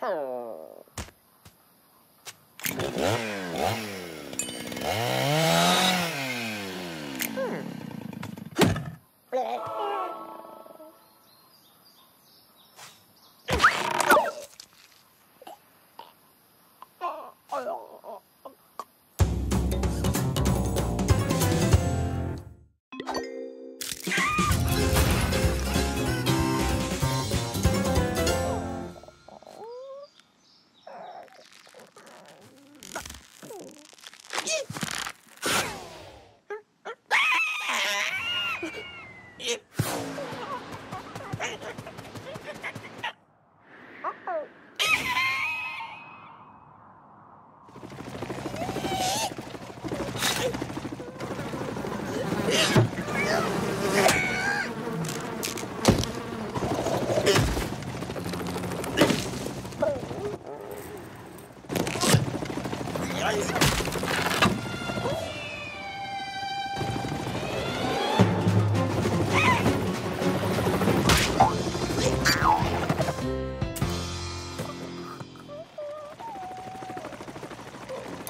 Oh. Yeah.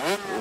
Huh?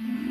Oh,